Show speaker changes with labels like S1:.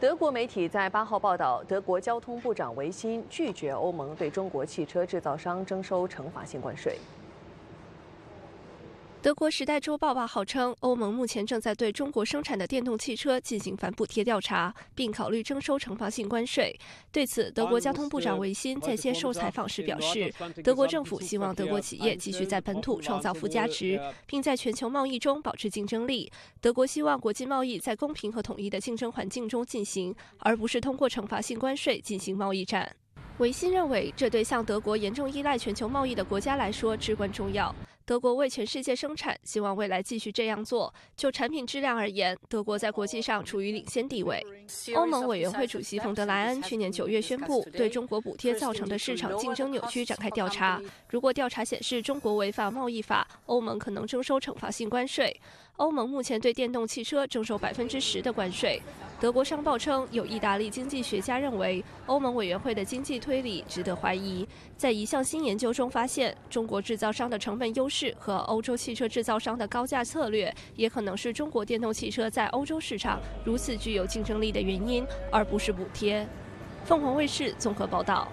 S1: 德国媒体在八号报道，德国交通部长维辛拒绝欧盟对中国汽车制造商征收惩罚性关税。
S2: 德国《时代周报》报号称，欧盟目前正在对中国生产的电动汽车进行反补贴调查，并考虑征收惩罚性关税。对此，德国交通部长维辛在接受采访时表示，德国政府希望德国企业继续在本土创造附加值，并在全球贸易中保持竞争力。德国希望国际贸易在公平和统一的竞争环境中进行，而不是通过惩罚性关税进行贸易战。维辛认为，这对向德国严重依赖全球贸易的国家来说至关重要。德国为全世界生产，希望未来继续这样做。就产品质量而言，德国在国际上处于领先地位。欧盟委员会主席冯德莱恩去年九月宣布，对中国补贴造成的市场竞争扭曲展开调查。如果调查显示中国违反贸易法，欧盟可能征收惩罚性关税。欧盟目前对电动汽车征收百分之十的关税。德国商报称，有意大利经济学家认为，欧盟委员会的经济推理值得怀疑。在一项新研究中发现，中国制造商的成本优势。和欧洲汽车制造商的高价策略，也可能是中国电动汽车在欧洲市场如此具有竞争力的原因，而不是补贴。凤凰卫视综合报道。